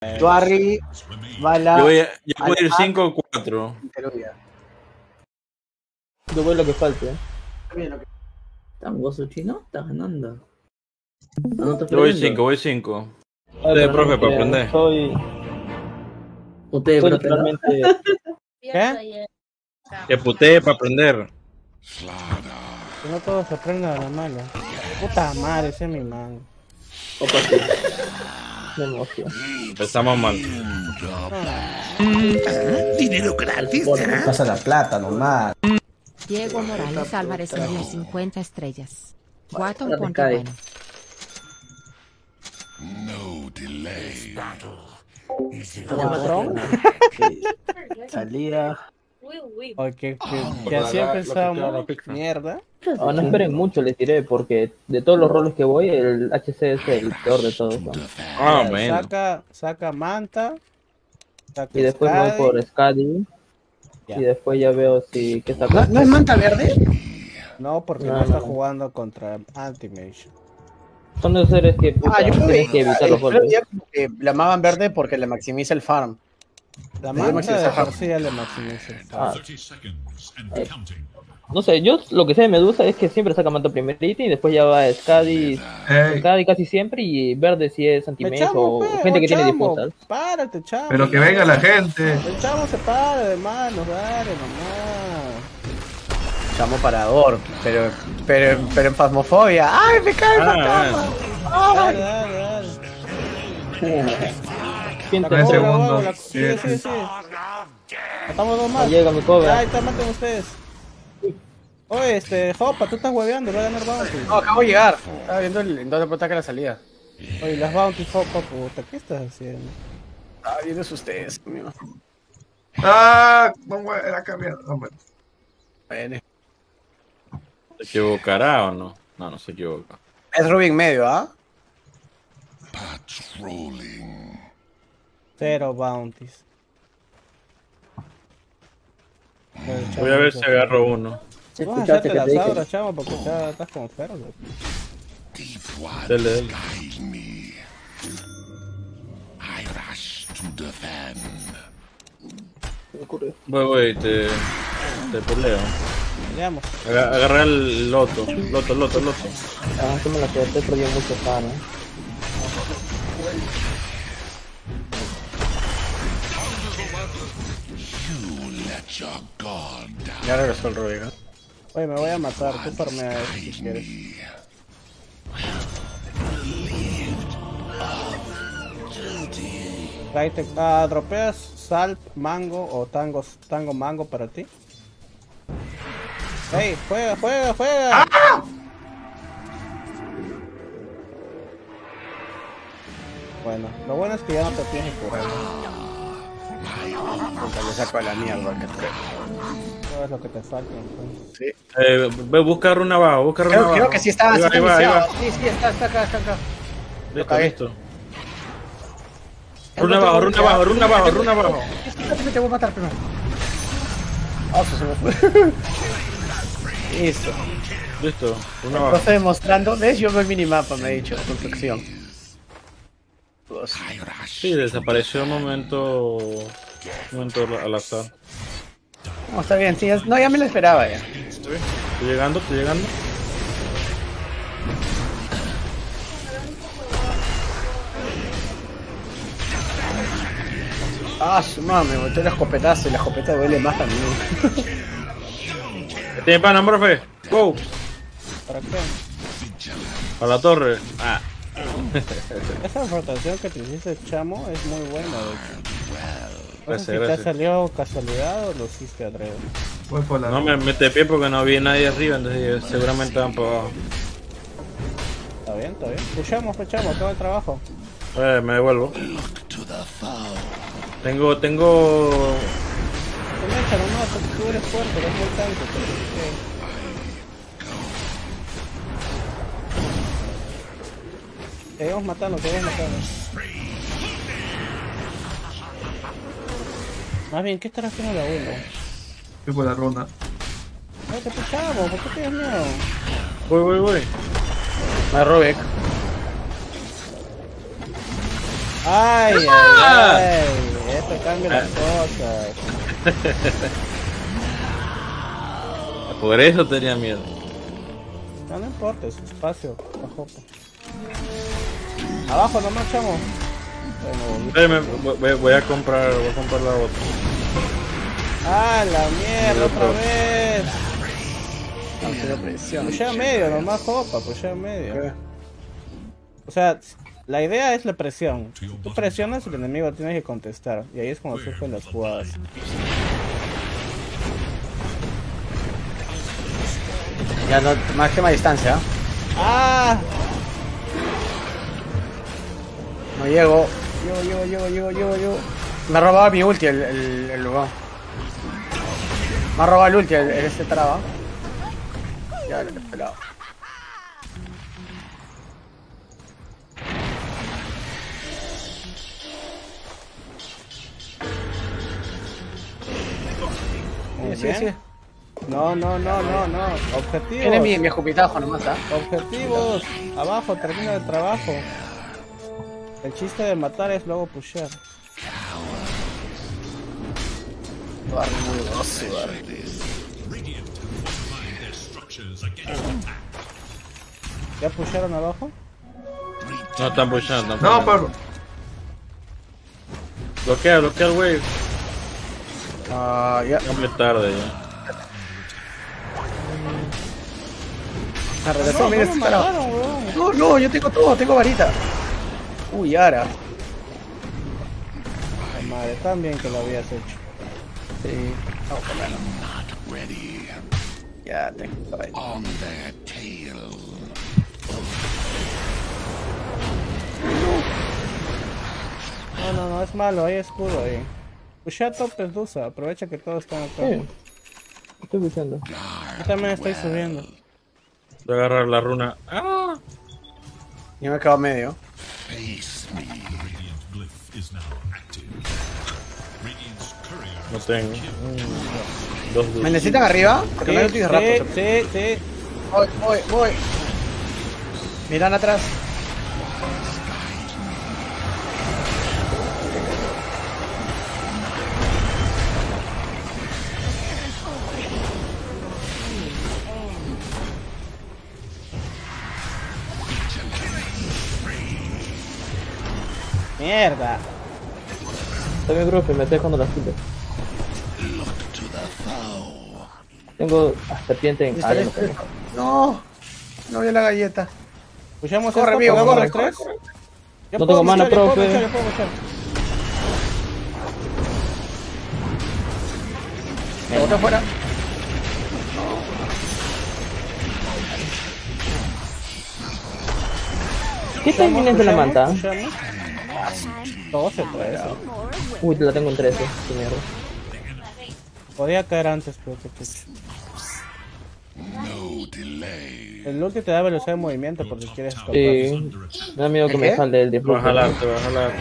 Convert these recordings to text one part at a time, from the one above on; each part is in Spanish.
Duarry, Bala. Yo voy a, yo voy a ir 5 o 4. Yo voy lo que falte. ¿eh? ¿Tan gozo chino? Estás ganando. No Yo voy perdiendo. 5, voy 5. Ah, Usted, pero profe, para aprender. Soy, Usted, soy profe, ¿no? literalmente. ¿Qué? Que putee para aprender. Que no todos aprendan a la mala. Puta madre, ese es mi man. Opa, sí. Me emoción. Empezamos mal. Dinero gratis, ¿eh? Pasa la plata nomás. Diego Morales Álvarez envía 50 estrellas. Guato, ponte bueno. No delay. ¿Patrón? Que, que, Por que así empezamos. Mierda. Ah, no esperen mucho, les diré, porque de todos los roles que voy, el HC es el peor de todos. ¿no? Ah, bueno. Saca, saca manta. Saca Y después voy por Scadi. Y después ya veo si qué saco. ¿No, ¿no es manta verde? No, porque No, no, está no. jugando contra Anti-Mage. Son de seres que puta, Ah, yo creo tienes que, que evitar los que la amaban verde porque le maximiza el farm. La maximiza de por sí maximiza. Ah. No sé, yo lo que sé de Medusa es que siempre saca manta primerita y después ya va Scadi, Ey, Scadi casi siempre y verde si es anti Me chamo, o pe, gente que tiene disponsas. Párate, chamo. pero que venga la gente. El chamo se para de manos, dale nomás. Chamo parador, pero, pero, pero en fasmofobia. ¡Ay, me cae el Ah, fantasma! Dale, dale, dale. Tres cobra, segundos, huevo, la- Sigue, siete. sigue, sigue. Matamos dos más. llega mi Ya, cobra. ahí está, maten ustedes. Oye, este, Jopa, tú estás hueveando, va a ganar Bounty. No, acabo de llegar. Estaba viendo el, en dónde ataca la salida. Oye, las Bounty, Jopa, puta, ¿qué estás haciendo? Estaba viendo ustedes, amigo. Ah, no era cambiar. No, bueno. Bueno. ¿Se equivocará o no? No, no se equivoca. Es Rubin medio, ¿ah? Patrolling. Cero Bounties. Voy a ver si agarro uno. Si Vas a hacerte las te auras, chamo, porque ya estás como. Se me ocurrió. Voy, voy, te, te peleo. Veamos. Aga- Agarré el loto. Loto, loto, loto. Ah, que me la quedé, perdió mucho fan, ¿eh? Ya regresó el Rubin, ¿ah? Oye, me voy a matar, tú farmea eso si quieres. Ah, dropeas salt, mango o tango, tango mango para ti. ¡Ey! ¡Juega, juega, juega! Bueno, lo bueno es que ya no te tienes que curar. Puta, le saco a la mierda que trae. Todo es lo que te falta. entonces. Sí. Eh, ve, busca runa abajo, busca runa Creo, abajo. creo que sí estaba Ahí va, así ahí va, ahí va. iniciado. Sí, sí, está, está acá, está acá. Listo, listo. Runa abajo, runa abajo, runa abajo, runa abajo. Te voy a matar primero. Ah, se me fue. Listo. Listo, runa Lo abajo. estoy demostrando. ¿Ves? Yo veo el minimapa, me he dicho. Rush. Sí, desapareció un momento. Momento al azar. No, está bien, sí. ya- No, ya me lo esperaba ya. Estoy llegando, estoy llegando. Ah, su madre, me boté la escopetazo y la escopeta duele más a mí. Tiene pana, profe. Go. ¿Para qué? A la torre. Ah. Esa rotación que te hiciste, chamo, es muy buena. de hecho. No Gracias, sé si te ha gracias. salido casualidad o lo hiciste por la. No me mete pie porque no vi nadie arriba, entonces seguramente van para abajo. Está bien, está bien. Puchamos, puchamos, acaba el trabajo. Eh, me devuelvo. Look to the foe. Tengo, tengo. Comienza nomás, porque tú eres fuerte, eres muy tanto. Pero... Seguimos matando, seguimos matando. Más bien, ¿qué estará haciendo la uno? Voy por la runa. No te puchamos, ¿por qué tienes miedo? Voy, voy, voy. Me Rubik. Ay, ay, ay. Esto cambia las cosas. Por eso tenía miedo. No, no importa, es espacio. Abajo. Abajo nomás, chamo. Espérame, voy, a comprar, voy a comprar la otra. ah, la mierda, otra vez. Haciendo presión. Pushea medio, nomás jopa, pushea medio. O sea, la idea es la presión. Si tú presionas, el enemigo tiene que contestar. Y ahí es cuando surgen las jugadas. Ya no, máxima distancia. ¡Ah! No llego. Llego, llego, llego, llego, llego, llego. Me ha robado mi ulti el, el, el lugar. Me ha robado el ulti el, el este traba. Ya lo he pelado. Sí, sí. No, no, no, no, no. Objetivos. Tiene mi, mi escupitajo nomás, ¿ah? Objetivos. Abajo, termina el trabajo. El chiste de matar es luego pushear. ¿Ya pushearon abajo? No están pushando. están No, pero. Bloquea, bloquea el wave. Ah, ya. Ya muy tarde ya. Me regresó, No, mira. No, no, yo tengo todo, tengo varita. Uy, Ara. La Madre, tan bien que lo habías hecho. Sí. Vamos por menos. Not ready. Ya tengo varita. On their tail. No, no, no, es malo, hay escudo ahí. Pushea top Pedusa, aprovecha que todos están acá. Sí. Estoy escuchando. Yo también estoy subiendo. Voy a agarrar la runa. ¡Ah! Yo me quedo medio. Me. No tengo. Dos ¿Me dulces. necesitan arriba? Porque no hay de rato. sí, sí, sí. Voy, voy, voy. Miran atrás. Mierda. También creo que me estoy dejando las filas. Tengo a serpiente en. Ah, ya no. No, no vi la galleta. Pushamos Corre, amigo, corre, los corre, tres. corre. Yo No tengo mana, luchar, yo puedo profe. yo puedo luchar. Me boté afuera. ¿Qué timing es de la Pushamos, manta? Pushamos. 12, 13. Uy, la tengo en 13. Qué mierda. Podía caer antes, pero que chucha. No delay. El ulti te da velocidad de movimiento por si quieres escapar. Sí. Me da miedo que ¿El me jale el Te va a jalar, te va a jalar.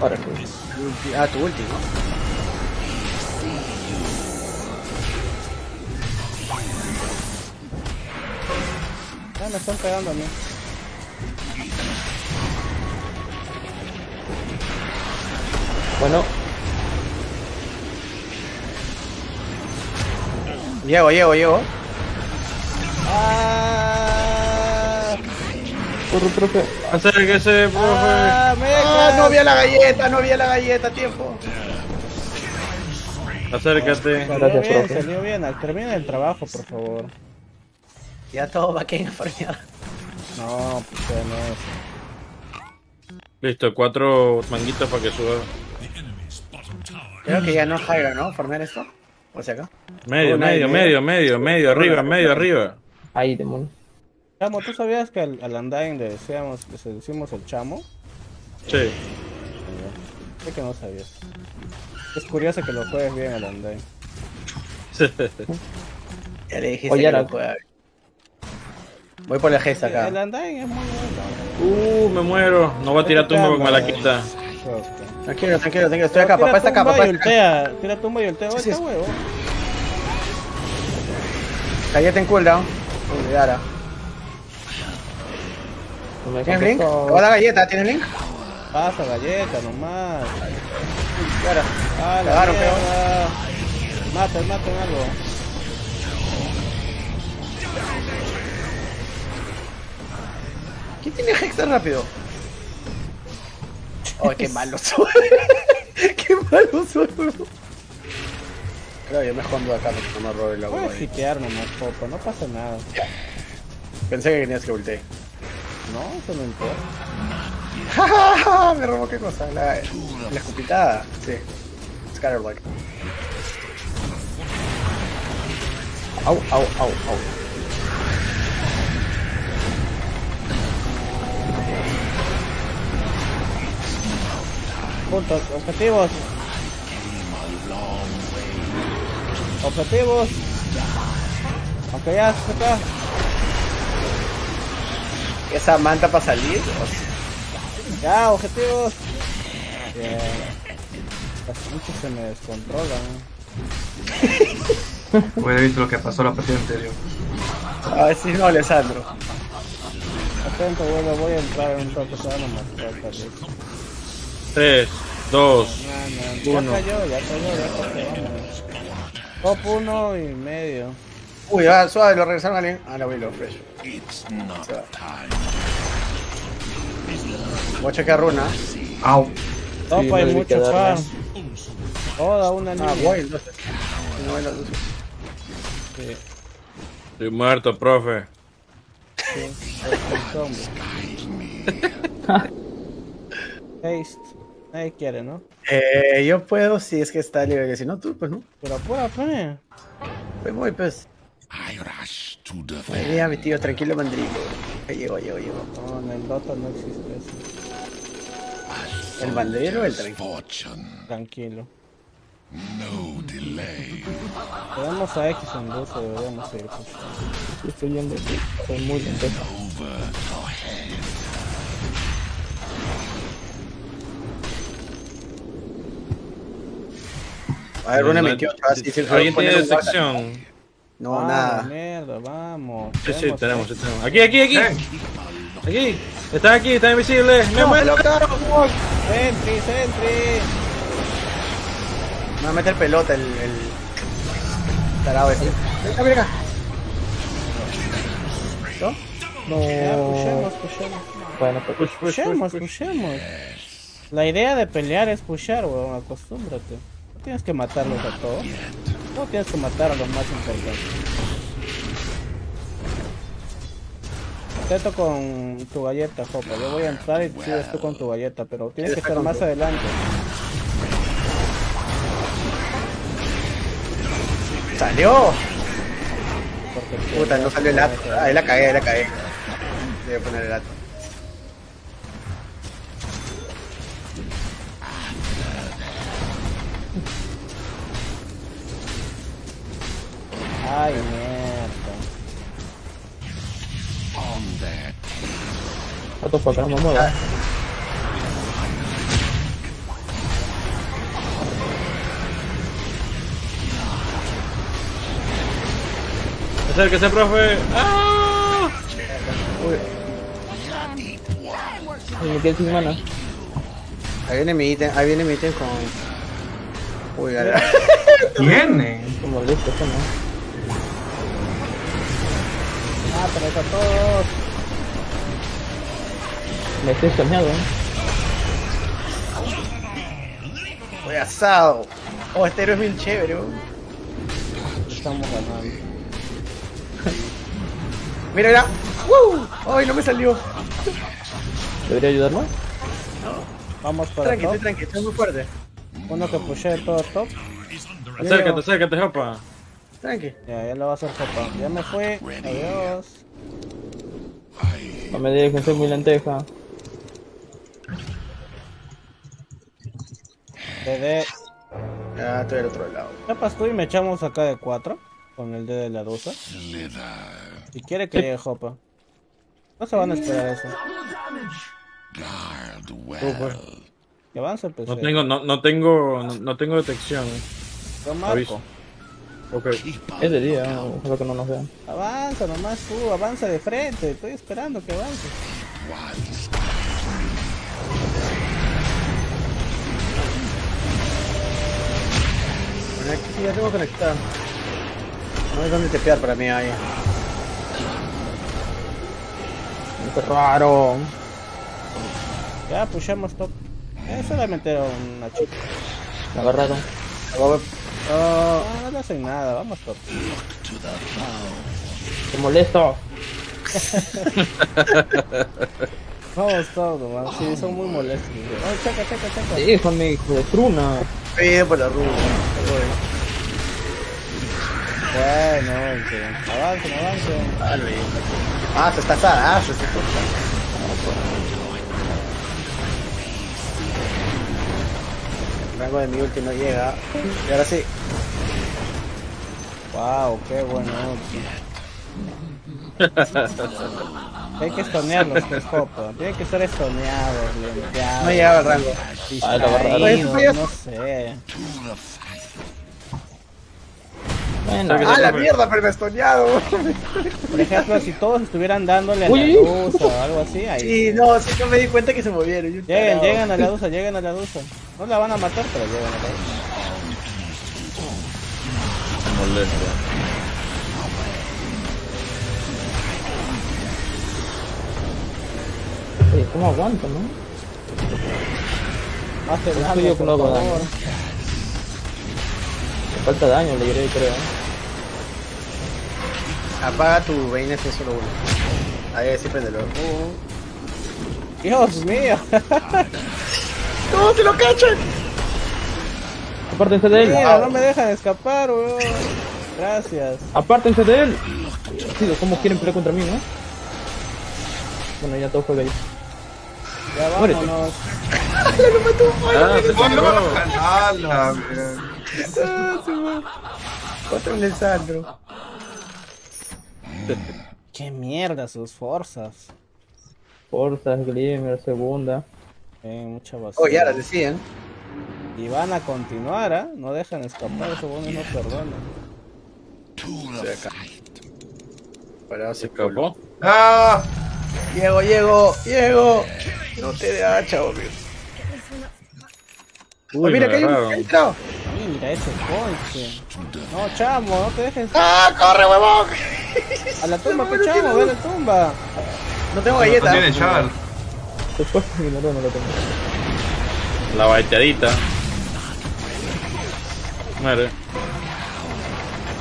Ahora sí. Ah, tu ulti, ¿no? Ya me están pegando a mí. Bueno, Llego, llego, llego. ¡Ah! corre, profe. Acérquese, profe. ¡Ah, Ah, no había la galleta, no había la galleta, tiempo. Acércate. Salió Gracias, bien, profe. salió bien. Termina el trabajo, por favor. Ya todo va a quedar farmeado. No, pues no es. Listo, cuatro manguitos para que suba. Creo que ya no es Jairo, ¿no? Farmear esto. O sea acá. Medio, medio, medio, medio, medio, arriba, medio, arriba. Ahí, demonio. Chamo, ¿tú sabías que al, al Undyne le decíamos, le decimos el chamo? Sí. Sé que no sabías. Es curioso que lo juegues bien al Undyne. Ya le dijiste Oye, que puede. Voy por el gesto acá. El Undyne es muy bueno. Uh, me muero. No voy a tirar tumba porque me la quita. Tranquilo, tranquilo, tranquilo. Estoy acá, papá está acá, papá ultea. Tira tumba y ultea. Sí, sí, huevo. Galleta en cooldown. Olvidara. ¿Tienes link? Te pasar. voy a dar galleta, ¿tienes link? pasa, galleta, nomás. Claro. Ah, la Cagaron, mierda. Maten, maten algo. ¿Quién tiene Hex tan rápido? Ay, qué malo soy. qué malo soy. Creo que yo me escondo acá para que no me robe la Puedes hueá. hitear nomás, popa, no pasa nada. Pensé que tenías que voltear. No, eso no importa. me robó qué cosa, la, la escupitada. Sí. Scatterlight. Au, au, au, au. Puntos, objetivos. Objetivos. Aunque ya se acá. Esa manta para salir. Ya, objetivos. Bien. Las pinches se me descontrolan. Hubiera visto lo que pasó la partida anterior. A ver si no, Alessandro. Atento, vuelvo, voy a entrar en un toque, se van a matar, tal vez. 3, 2, Ya Uno. cayó, ya cayó, ya cayó, vámonos. Top uno y medio. Uy, va, suave, lo regresaron a alguien. Ah, la Willow Fresh. It's not time. Voy a chequear runa. Au. Topa no hay mucho farm. Toda una Ah, línea. voy entonces. No voy a la luz. Sí, estoy muerto, profe. sí. Haste. Nadie quiere, ¿no? Eh, yo puedo si es que está libre. Si no, tú, pues no. Pero apúrate. Pues voy, pues. I rush to mi tío, tranquilo, mandrigo. Ahí Llegó, llegó, llegó. No, en el Dota no existe eso. ¿El bandero o el tranquilo? Fortune, Tranquilo. no delay. Tenemos a X en 12, deberíamos ir. Pues. Estoy yendo, estoy muy lento. A ver, runa No, 28. Ah, sí, sí, ¿Alguien tiene detección? No, Vamos, nada. mierda, vamos. Sí, sí, Tenemos tenemos, sí, tenemos. Aquí, aquí, aquí. Eh, Aquí. Están aquí, están invisibles. Me muero. Sentry, Sentry. Me va a meter pelota el. el... Tarado ese. Venga, mira acá. ¿No? No. pushemos, pushemos. Bueno, pues Pushemos, pushemos. La idea de pelear es pushar, weón, acostúmbrate. Tienes que matarlos a todos. No tienes que matar a los más importantes. Intento con tu galleta, Jopa. Yo voy a entrar y sigues tú con tu galleta, pero tienes que estar más adelante. ¡Salió! Puta, no salió el ato. Ahí la cagué, ahí la cagué. Voy a poner el ato. Ay, mierda. Otro para acá, no mueva. Acérquese, profe. ¡Ah! Y me quedé sin mana. Ahí viene mi ítem, ahí viene mi ítem con. Uy, gala. Tiene. Como listo, no. Ah, pero a todos. Me estoy soñado, ¿eh? Voy asado. Oh, este héroe es bien chévere. Estamos ganando. Mira, mira. ¡Woo! ¡Ay, no me salió! ¿Debería ayudar más? Vamos para Tranqui, top. estoy tranqui, estoy muy fuerte. Uno que pushee todo top. Acércate, acércate, Jopa. Tranqui. Ya, ya lo va a hacer Jopa. Ya me fue. Adiós. No me dejen, soy muy lenteja. DD. Ya estoy del otro lado. Tapas tú y me echamos acá de 4 con el D de la dosa. Si quiere que llegue Jopa. No se van a esperar eso. Guard pues. well. Que avance pues. No tengo, no, no tengo, no, no tengo detección. Yo marco. aviso. Ok. Es de día, ojalá que no nos vean. Avanza nomás tú, avanza de frente. Estoy esperando que avance. Sí, ya tengo conectado. No hay dónde tepear para mí ahí. Qué raro. Ya pushamos top. Es solamente una chica. Me agarraron. No, no le hacen nada, vamos top. Te molesto. Vamos top, nomás. Sí, son muy molestos. Oh, checa, checa, checa. Déjame, hijo de truna. Sí, por la ruta. Bueno, avancen, avancen. Dale. Ah, se está asada, ah, se está rango de mi ulti no llega. Y ahora sí. Wow, qué bueno. Hay que estonearlos, copa. Tienen que ser estoneados, limpiados. No llegaba el rango. Ah, distraídos, no sé. Bueno, Ah, la mierda, pero me he estoneado. Por ejemplo, si todos estuvieran dándole a la luz o algo así, ahí. Sí, no, sí, no me di cuenta que se movieron. Yo Lleguen, tarado. llegan a la dusa, llegan a la dusa. No la van a matar, pero llegan a la dusa. Molesto. oye, ¿cómo aguanto, no? Eso daño, yo que por no hago favor. daño. Me falta daño, le diré, creo. Apaga tu vaina si es solo uno. Ahí sí, préndelo. Dios mío. ¡No, se lo cachan! Apártense de él. Mira, no me dejan escapar, weón. Gracias. Apártense de él. ¿cómo quieren pelear contra mí, no? Bueno, ya todo juega ahí. Ya vámonos. Ah, se ¡Hola! chingó. ¡Hala! mira. Qué mierda sus fuerzas. Forzas, Glimmer, segunda. Eh, mucha basura. Oh, ya la decían. Y van a continuar, ¿ah? No dejan escapar, esos buenos no perdonan. To the fight. Para Se escapó. ¡Ah! Diego, Diego, Diego. No te de hacha, obvio. Uy, Oh, mira que hay un entrado. Mira ese conche. No, chamo, no te dejes. ¡Ah, corre, huevón! A la tumba, pues, chamo, ve a la tumba. No tengo No galleta. tiene char. Después mi no, no lo tengo. La baiteadita. Muere.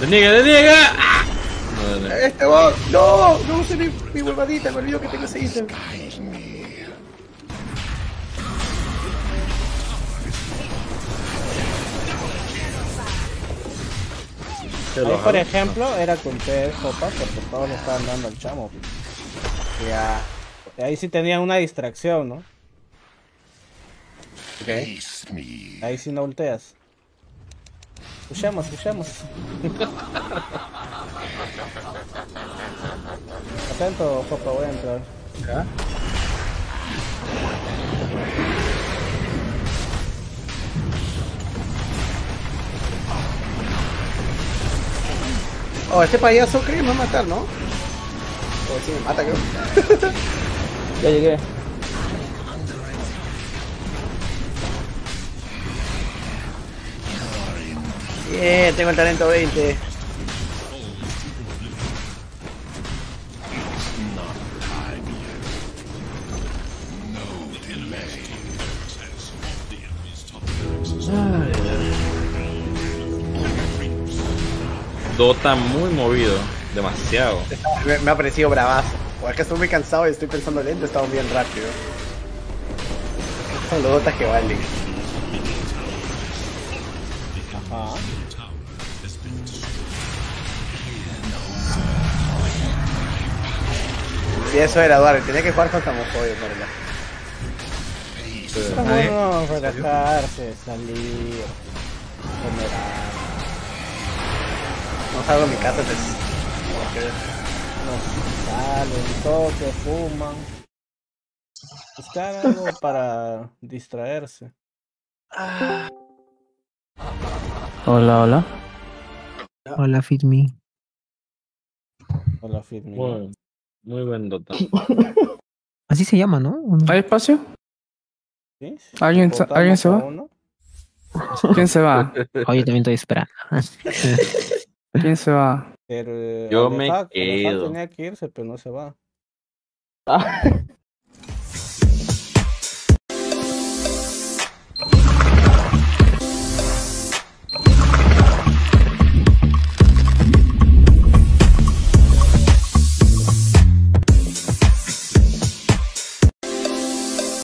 ¡Deniega, deniega! ¡Ah! No, no, no. Este vos. No, no usé mi, mi huevadita. Me olvidó que tengo ese ítem. Ahí, por ejemplo, era con ustedes, copa, porque todos le estaban dando al chamo. Ya. Ahí sí tenían una distracción, ¿no? Ahí sí no volteas. Escuchemos, escuchemos. Atento, copa, voy a entrar. Ya. Oh, este payaso creo que me va a matar, ¿no? Oh, sí me mata, creo. Ya llegué. Bien, tengo el talento 20. Dota muy movido. Demasiado. Me, me ha parecido bravazo. O es que estoy muy cansado y estoy pensando lento, estamos bien rápido. Son los dotas que valen. Ajá. Y eso era Duarte, tenía que jugar contra Mojoyo, por la. Está bueno relajarse, salir, comer salgo de mi casa, pues. No, salen, toque, fuman. Buscar algo para distraerse. Hola, hola. Hola, Fitme. Hola, Fitme. Muy, muy buen Dota. Así se llama, ¿no? ¿Hay espacio? ¿Sí? ¿Alguien, ¿Votamos ¿alguien se va? uno? ¿Quién se va? Oye, también estoy esperando. ¿Quién se va? Pero, eh, Yo me Alejandro quedo. tenía que irse, pero no se va.